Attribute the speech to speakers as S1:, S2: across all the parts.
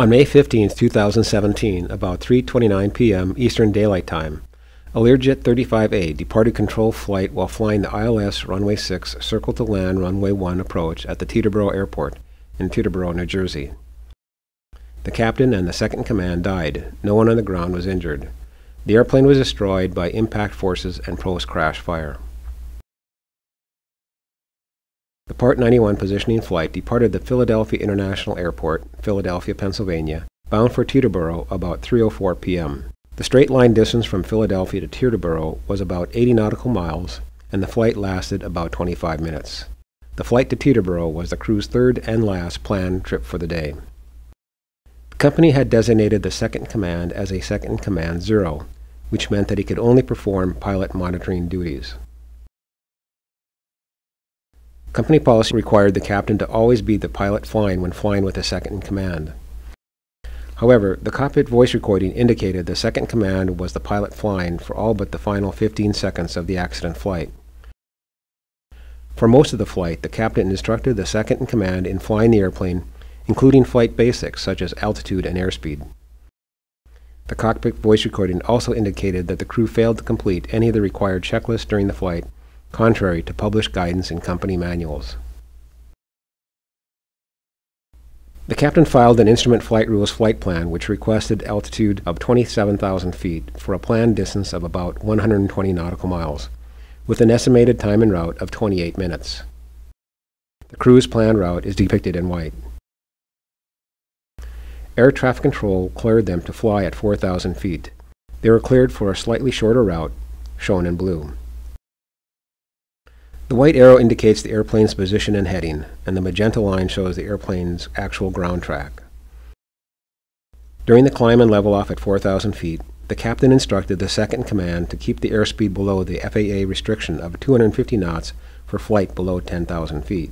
S1: On May 15, 2017, about 3:29 p.m. Eastern Daylight Time, a Learjet 35A departed control flight while flying the ILS Runway 6 Circle to Land Runway 1 approach at the Teterboro Airport in Teterboro, New Jersey. The captain and the second command died. No one on the ground was injured. The airplane was destroyed by impact forces and post-crash fire. Part 91 positioning flight departed the Philadelphia International Airport, Philadelphia, Pennsylvania, bound for Teterboro about 3.04 p.m. The straight line distance from Philadelphia to Teterboro was about 80 nautical miles, and the flight lasted about 25 minutes. The flight to Teterboro was the crew's third and last planned trip for the day. The company had designated the second command as a second command zero, which meant that he could only perform pilot monitoring duties. Company policy required the captain to always be the pilot flying when flying with a second in command. However, the cockpit voice recording indicated the second in command was the pilot flying for all but the final 15 seconds of the accident flight. For most of the flight, the captain instructed the second in command in flying the airplane, including flight basics such as altitude and airspeed. The cockpit voice recording also indicated that the crew failed to complete any of the required checklists during the flight contrary to published guidance in company manuals. The captain filed an Instrument Flight Rules flight plan which requested altitude of 27,000 feet for a planned distance of about 120 nautical miles, with an estimated time en route of 28 minutes. The crew's planned route is depicted in white. Air traffic control cleared them to fly at 4,000 feet. They were cleared for a slightly shorter route, shown in blue. The white arrow indicates the airplane's position and heading, and the magenta line shows the airplane's actual ground track. During the climb and level off at 4,000 feet, the captain instructed the second command to keep the airspeed below the FAA restriction of 250 knots for flight below 10,000 feet.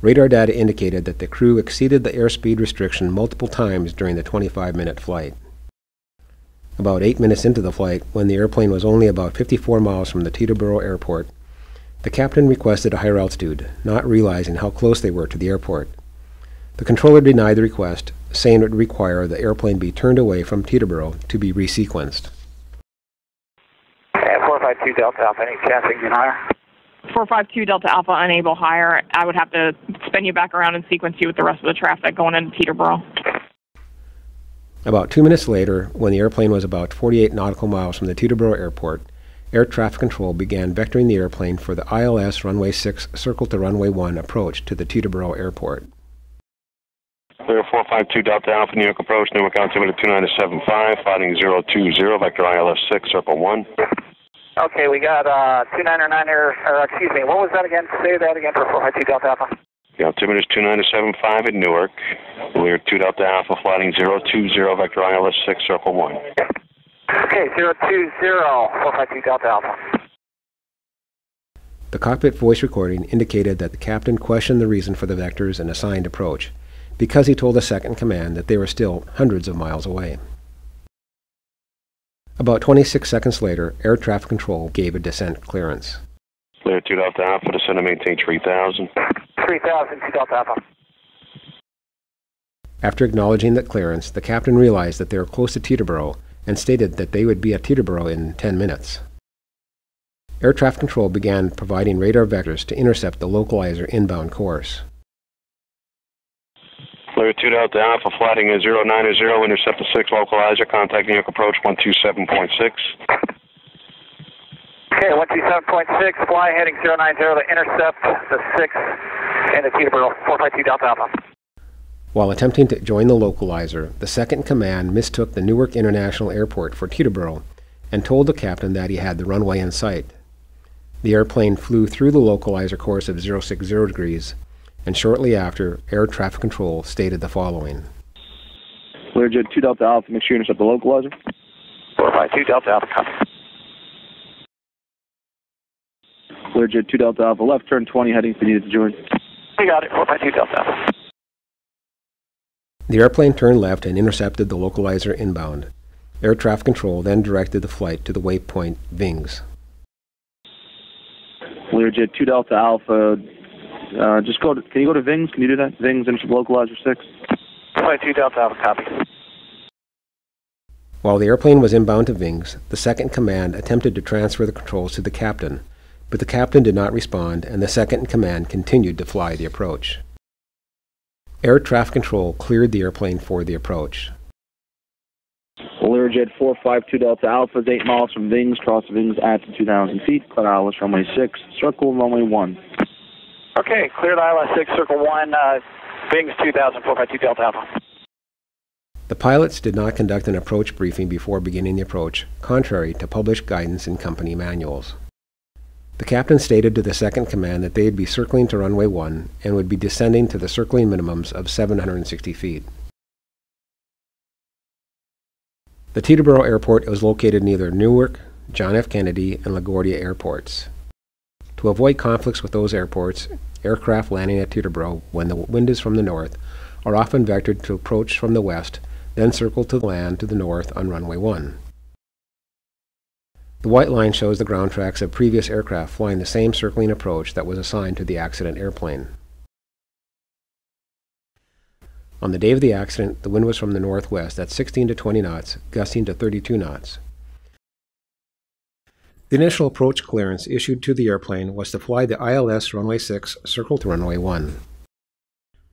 S1: Radar data indicated that the crew exceeded the airspeed restriction multiple times during the 25-minute flight. About eight minutes into the flight, when the airplane was only about 54 miles from the Teterboro airport, the captain requested a higher altitude, not realizing how close they were to the airport. The controller denied the request, saying it would require the airplane be turned away from Teterboro to be resequenced.
S2: 452 Delta Alpha, any chance it can higher?
S3: 452 Delta Alpha, unable higher. I would have to spin you back around and sequence you with the rest of the traffic going into Teterboro.
S1: About two minutes later, when the airplane was about 48 nautical miles from the Teterboro airport, air traffic control began vectoring the airplane for the ILS Runway 6 Circle to Runway 1 approach to the Teterboro airport.
S4: Clear 452 Delta Alpha, New York approach, Newark altimeter 2975, fighting 020, vector ILS 6, Circle 1.
S2: Okay, we got uh, 299 here, or excuse me, what was that again? Say that again for 452 Delta Alpha.
S4: The altimeter is 2975 at Newark. We're 2 Delta Alpha, flighting 020, vector ILS 6, circle 1.
S2: Okay, 020, 452 Delta Alpha.
S1: The cockpit voice recording indicated that the captain questioned the reason for the vectors and assigned approach, because he told the second command that they were still hundreds of miles away. About 26 seconds later, air traffic control gave a descent clearance.
S4: Clear 2 Delta Alpha, descend and maintain 3000.
S2: 3000, 2 Delta Alpha.
S1: After acknowledging that clearance, the captain realized that they were close to Teterboro and stated that they would be at Teterboro in 10 minutes. Air traffic control began providing radar vectors to intercept the localizer inbound course.
S4: Clear 2 Delta Alpha, flighting at 090, intercept the 6 localizer, contact New York approach 127.6.
S2: Okay, 127.6, fly heading 090 to intercept the 6 and the Teterboro, 452 Delta Alpha.
S1: While attempting to join the localizer, the second command mistook the Newark International Airport for Teterboro and told the captain that he had the runway in sight. The airplane flew through the localizer course of 060 degrees, and shortly after, air traffic control stated the following.
S5: Learjet 2 Delta Alpha, make sure you intercept the localizer.
S2: 452 Delta Alpha, copy.
S5: Learjet 2 Delta Alpha, left turn 20, heading for needed to join.
S2: We got it, 452 Delta Alpha.
S1: The airplane turned left and intercepted the localizer inbound. Air traffic control then directed the flight to the waypoint Vings.
S5: Learjet 2 Delta Alpha, uh, just go to, can you go to Vings? Can you do that? Vings, intercept localizer 6.
S2: Flight 2 Delta Alpha, copy.
S1: While the airplane was inbound to Vings, the second command attempted to transfer the controls to the captain, but the captain did not respond and the second in command continued to fly the approach. Air traffic control cleared the airplane for the approach.
S5: Learjet 452 Delta Alpha is 8 miles from Vings, cross Vings at 2,000 feet, clear ILS runway 6, circle runway 1.
S2: Okay, cleared ILS 6, circle 1, uh, Vings 2000, 452 Delta Alpha.
S1: The pilots did not conduct an approach briefing before beginning the approach, contrary to published guidance in company manuals. The captain stated to the second command that they'd be circling to runway 1 and would be descending to the circling minimums of 760 feet. The Teterboro Airport is located near Newark, John F. Kennedy, and LaGuardia airports. To avoid conflicts with those airports, aircraft landing at Teterboro when the wind is from the north are often vectored to approach from the west then circle to land to the north on runway 1. The white line shows the ground tracks of previous aircraft flying the same circling approach that was assigned to the accident airplane. On the day of the accident, the wind was from the northwest at 16 to 20 knots, gusting to 32 knots. The initial approach clearance issued to the airplane was to fly the ILS runway 6 circle to runway 1.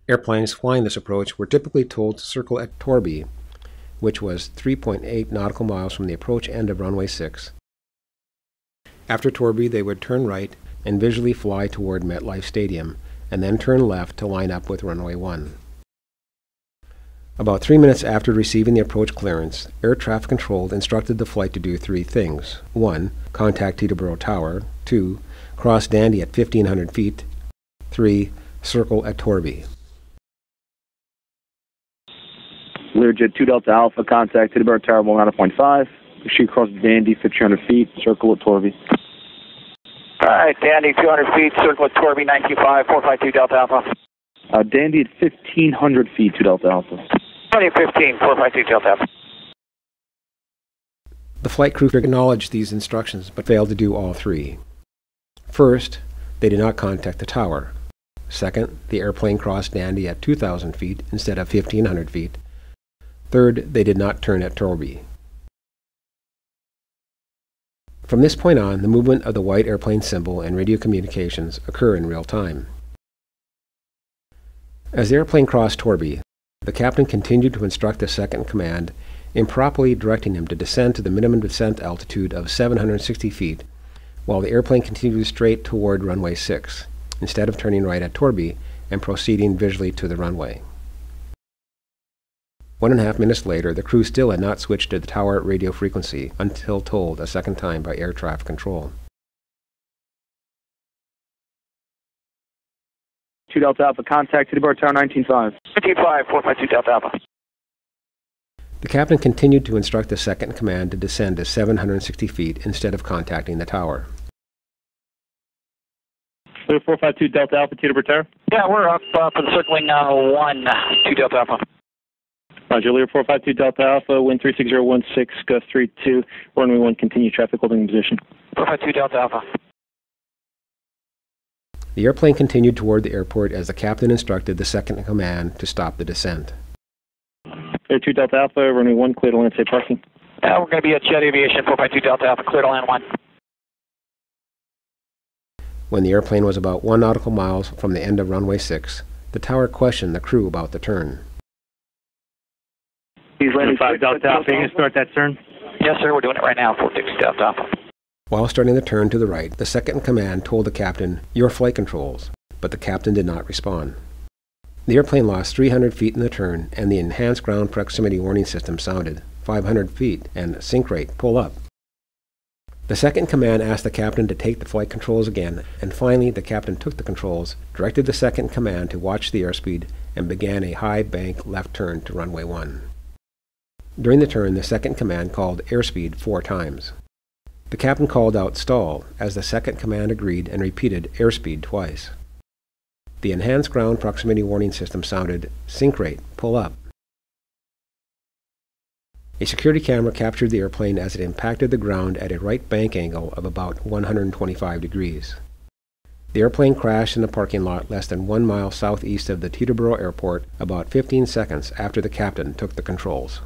S1: Airplanes flying this approach were typically told to circle at Torby, which was 3.8 nautical miles from the approach end of runway 6. After Torby, they would turn right and visually fly toward MetLife Stadium, and then turn left to line up with runway 1. About three minutes after receiving the approach clearance, air traffic control instructed the flight to do three things. 1. Contact Teterboro Tower. 2. Cross Dandy at 1500 feet. 3. Circle at Torby.
S5: Learjet 2 Delta Alpha, contact Teterboro Tower 1.5. Shoot across Dandy, 1,500 feet, circle at Torby.
S2: All right, Dandy, 200 feet, circle at Torby, 925, 452 Delta Alpha.
S5: Uh, Dandy at 1,500 feet, 2 Delta Alpha.
S2: 2015, 452 Delta Alpha.
S1: The flight crew acknowledged these instructions but failed to do all three. First, they did not contact the tower. Second, the airplane crossed Dandy at 2,000 feet instead of 1,500 feet. Third, they did not turn at Torby. From this point on, the movement of the white airplane symbol and radio communications occur in real time. As the airplane crossed Torby, the captain continued to instruct the second command, improperly directing him to descend to the minimum descent altitude of 760 feet, while the airplane continued straight toward runway 6, instead of turning right at Torby and proceeding visually to the runway. One and a half minutes later, the crew still had not switched to the tower radio frequency until told a second time by air traffic control.
S5: 2 Delta Alpha, contact Teterboro Tower 19.5.
S2: 55, 452 Delta Alpha.
S1: The captain continued to instruct the second command to descend to 760 feet instead of contacting the tower.
S6: Clear 452 Delta Alpha, Teterboro Tower.
S2: Yeah, we're up uh, for the circling uh, 1, 2 Delta Alpha.
S6: Roger, Lear 452 Delta Alpha, wind 36016, gust 32, runway 1, continue traffic holding position.
S2: 452 Delta Alpha.
S1: The airplane continued toward the airport as the captain instructed the second in command to stop the descent.
S6: Air 2 Delta Alpha, runway 1, clear to land safe parking.
S2: Yeah, we're going to be at Jet Aviation, 452 Delta Alpha, clear to land 1.
S1: When the airplane was about one nautical miles from the end of runway 6, the tower questioned the crew about the turn.
S5: He's landing
S6: 5 Delta Alpha, you can start that turn.
S2: Yes, sir, we're doing it right now, 452 Delta Alpha.
S1: While starting the turn to the right, the second in command told the captain, Your flight controls, but the captain did not respond. The airplane lost 300 feet in the turn, and the enhanced ground proximity warning system sounded 500 feet and sink rate, pull up. The second in command asked the captain to take the flight controls again, and finally the captain took the controls, directed the second in command to watch the airspeed, and began a high bank left turn to runway 1. During the turn, the second command called airspeed four times. The captain called out stall, as the second command agreed and repeated airspeed twice. The enhanced ground proximity warning system sounded sink rate, pull up. A security camera captured the airplane as it impacted the ground at a right bank angle of about 125 degrees. The airplane crashed in a parking lot less than one mile southeast of the Teterboro Airport about 15 seconds after the captain took the controls.